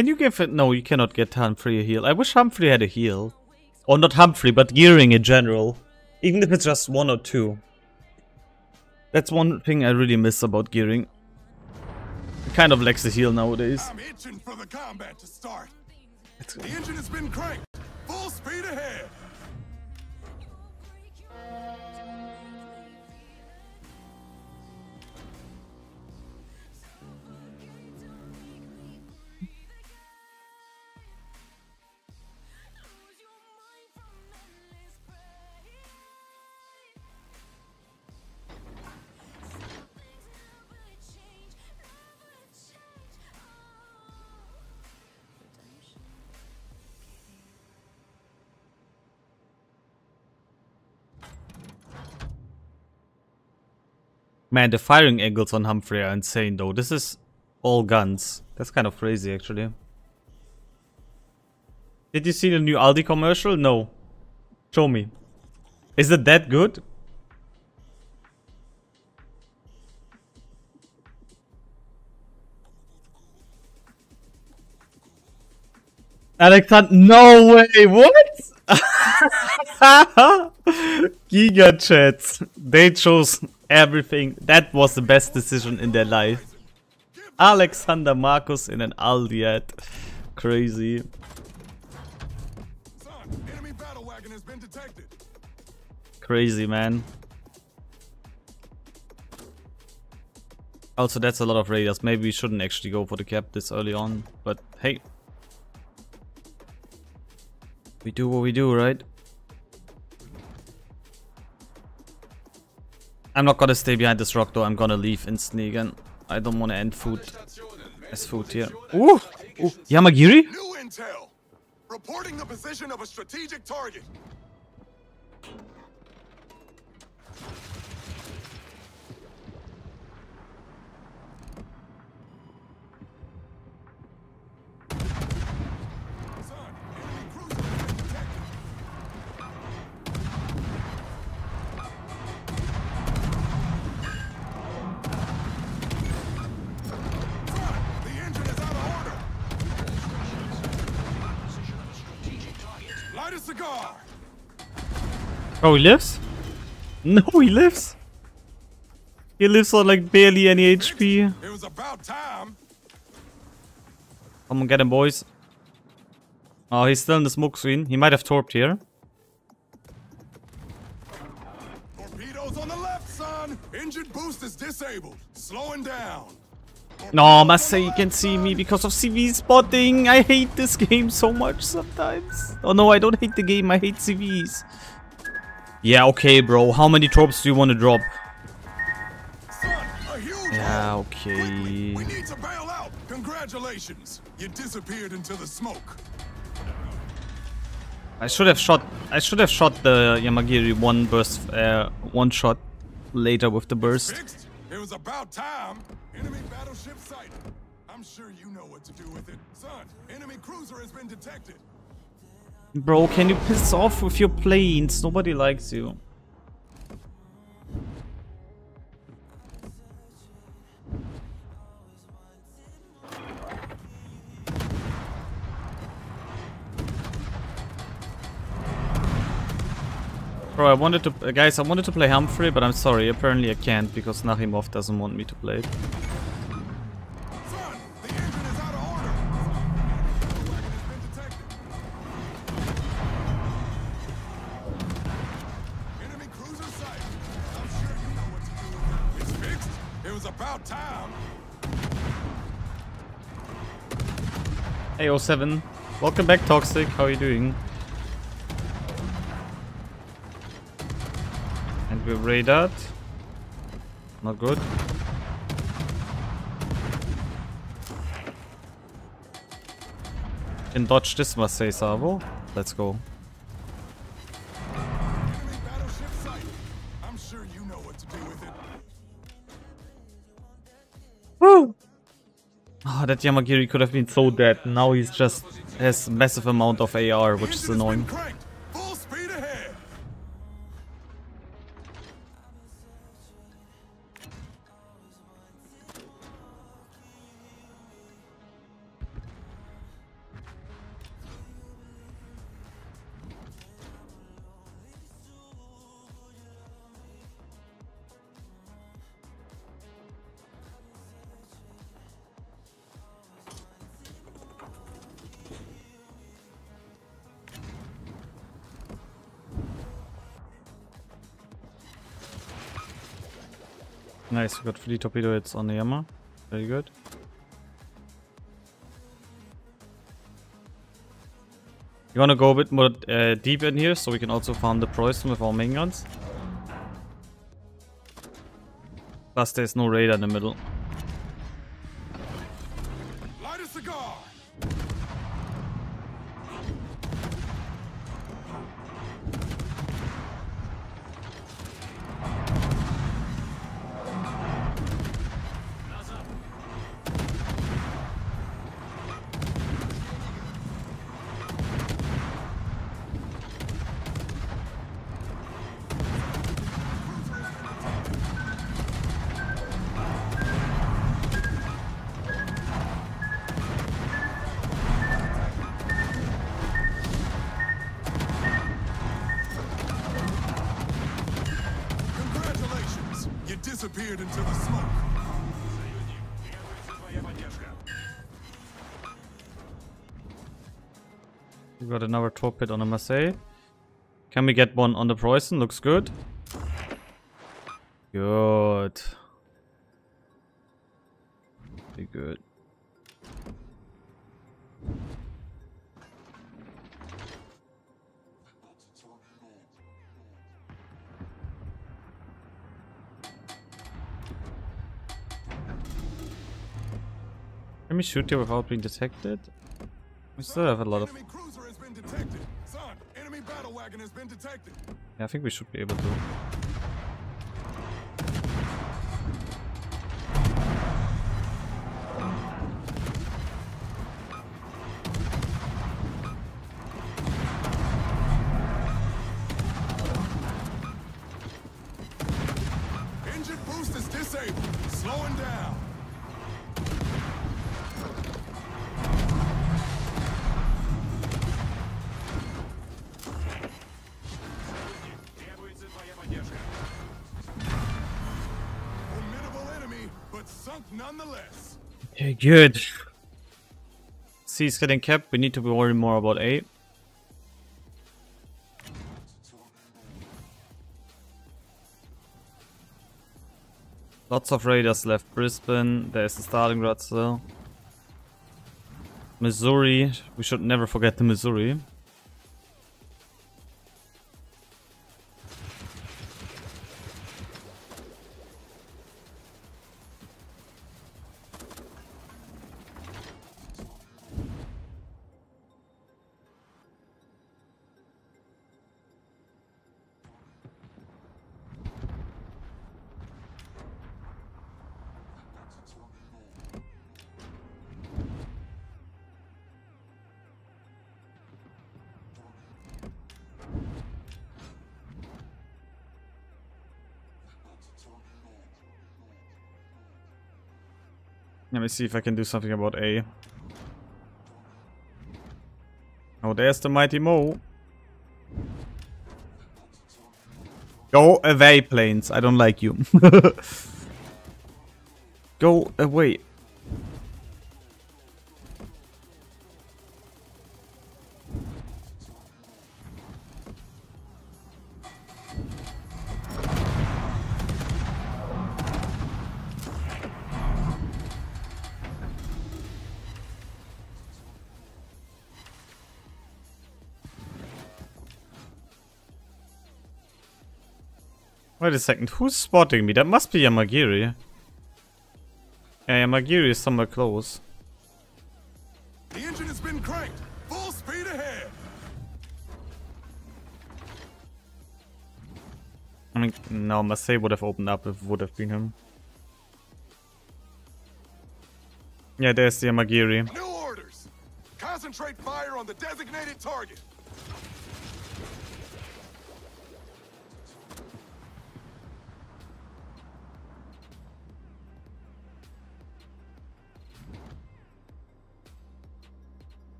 Can you give it? No, you cannot get Humphrey a heal. I wish Humphrey had a heal. Or not Humphrey, but gearing in general. Even if it's just one or two. That's one thing I really miss about gearing. It kind of lacks a heal nowadays. I'm itching for the combat to start. The engine has been cranked. Full speed ahead. Man, the firing angles on Humphrey are insane though. This is all guns. That's kind of crazy actually. Did you see the new Aldi commercial? No. Show me. Is it that good? Alexander, no way, what? Giga chats. They chose everything. That was the best decision in their life. Alexander Marcus in an Aldi ad. Crazy. Crazy, man. Also, that's a lot of raiders. Maybe we shouldn't actually go for the cap this early on. But hey. We do what we do, right? I'm not gonna stay behind this rock though. I'm gonna leave instantly again. I don't want to end food as food here. Ooh! Ooh! Yamagiri? Reporting the position of a strategic target. Light a cigar. Oh, he lives? No, he lives. He lives on like barely any HP. It was about time. Come on, get him, boys. Oh, he's still in the smoke screen. He might have torped here. Torpedoes on the left, son. Engine boost is disabled. Slowing down. No, must say you can see me because of CV spotting. I hate this game so much sometimes. Oh no, I don't hate the game. I hate CVs. Yeah, okay, bro. How many tropes do you want to drop? Son, a huge Yeah, okay. We need to bail out. Congratulations. You disappeared into the smoke. I should have shot. I should have shot the Yamagiri one burst, uh, one shot later with the burst. It was about time. Enemy battleship sighted. I'm sure you know what to do with it. Son, enemy cruiser has been detected. Bro, can you piss off with your planes? Nobody likes you. Bro, I wanted to, uh, guys, I wanted to play Humphrey, but I'm sorry, apparently I can't because Nakhimov doesn't want me to play it. Hey 07, welcome back Toxic, how are you doing? We raid that. Not good. Can dodge this must say Savo. Let's go. Enemy battleship sighted. I'm sure you know what to do with it. Woo! Ah, that Yamagiri could have been so dead. Now he's just has massive amount of AR, which is annoying. Nice, we got three torpedo hits on the Yama. Very good. You wanna go a bit more uh, deep in here so we can also farm the Preußen with our main guns? Plus there's no radar in the middle. Disappeared into the smoke. We got another torpedo on the Marseille. Can we get one on the Preußen? Looks good. Good. Very good. We shoot here without being detected? We still have a lot of... Enemy cruiser has been detected. Son, enemy battle wagon has been detected. Yeah, I think we should be able to. Sunk nonetheless. Okay, good. C is getting kept. We need to be worried more about A. Lots of raiders left Brisbane. There's the Stalingrad still. Missouri. We should never forget the Missouri. Let me see if I can do something about A. Oh, there's the mighty Mo. Go away, planes. I don't like you. Go away. Wait a second, who's spotting me? That must be Yamagiri. Yeah, Yamagiri is somewhere close. The engine has been cranked. Full speed ahead. I mean, no, Marseille would have opened up if it would have been him. Yeah, there's the Yamagiri. New orders. Concentrate fire on the designated target.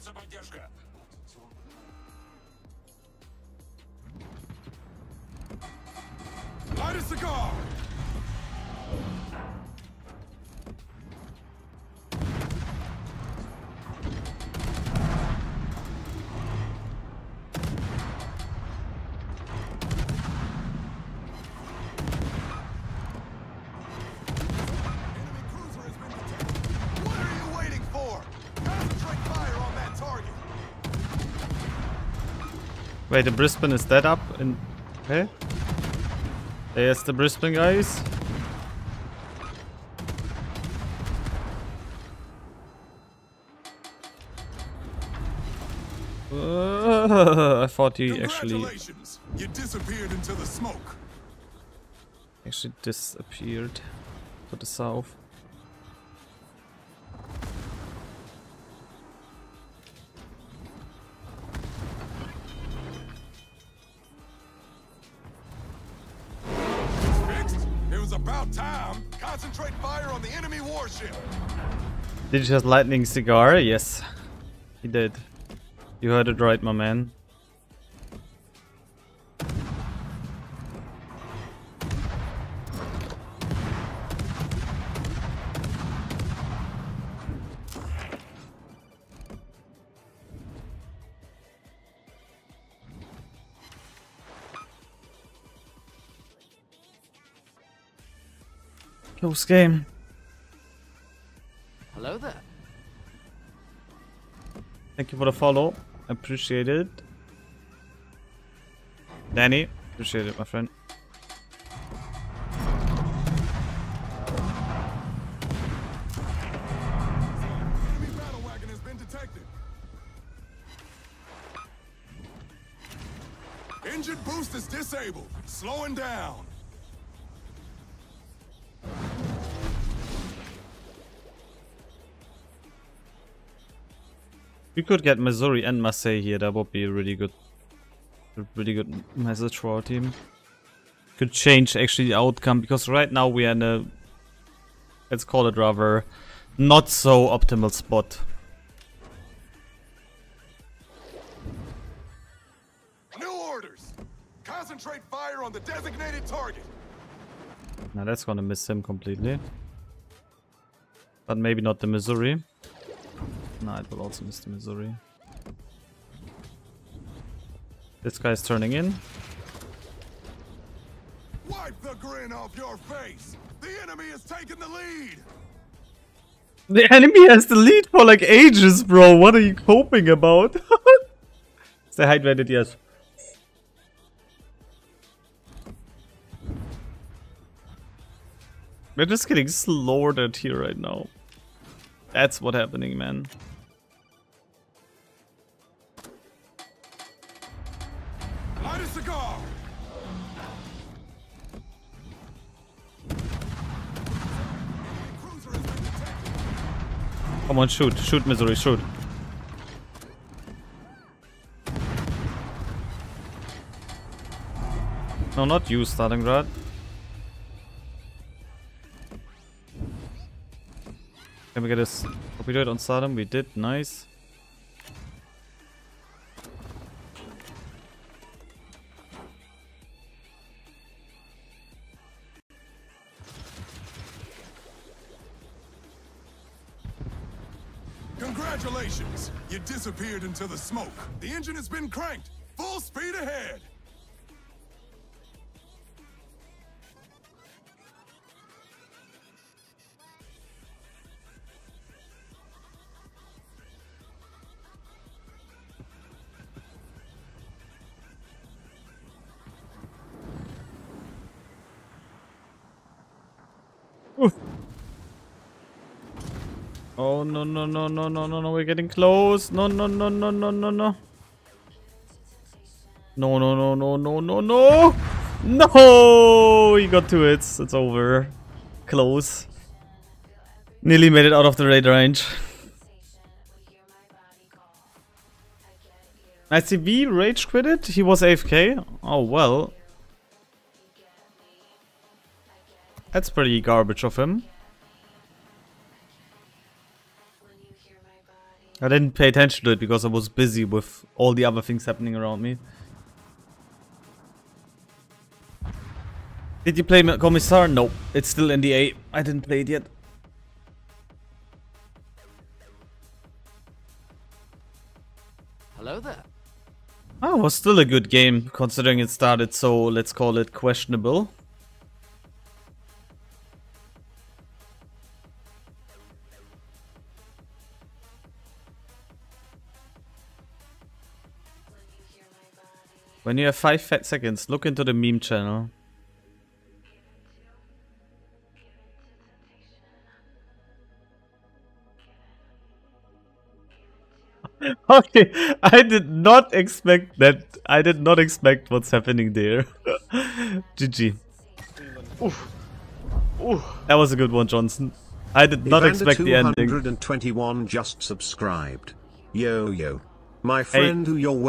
Требуется поддержка. Light Wait, the Brisbane is that up? In okay. There's the Brisbane guys. Uh, I thought he actually You disappeared into the smoke. actually disappeared to the south. About time. Concentrate fire on the enemy warship. Did you just lightning cigar? Yes, he did. You heard it right, my man. Close game. Hello there. Thank you for the follow. Appreciate it. Danny, appreciate it, my friend. Enemy battle wagon has been detected. Engine boost is disabled. Slowing down. We could get Missouri and Marseille here. That would be a really good, a really good message for our team. Could change actually the outcome because right now we are in a, let's call it rather, not so optimal spot. New orders. Concentrate fire on the designated target. Now that's gonna miss him completely. But maybe not the Missouri. No, it will also miss the Missouri. This guy's turning in. Wipe the grin off your face. The enemy has taken the lead. The enemy has the lead for like ages, bro. What are you hoping about? Stay hydrated, yes. We're just getting slaughtered here right now. That's what's happening, man. Come on, shoot. Shoot, misery, shoot. No, not you, Stalingrad. Can we get this it on Stardom? We did, nice. Into the smoke. The engine has been cranked. Full speed ahead. Oh no no no no no no no we're getting close. No no no no no no no. No no no no no no no No he got to it. It's over. Close. Nearly made it out of the raid range. ICV rage quit it? He was AFK? Oh well. That's pretty garbage of him. I didn't pay attention to it because I was busy with all the other things happening around me. Did you play Commissar? No, it's still NDA. I didn't play it yet. Hello there. Oh, it was still a good game, considering it started so, let's call it, questionable. When you have five fat seconds, look into the meme channel. okay, I did not expect that. I did not expect what's happening there. GG. Oof. Oof. That was a good one, Johnson. I did not expect the ending. 221 just subscribed. Yo yo. My friend who you're well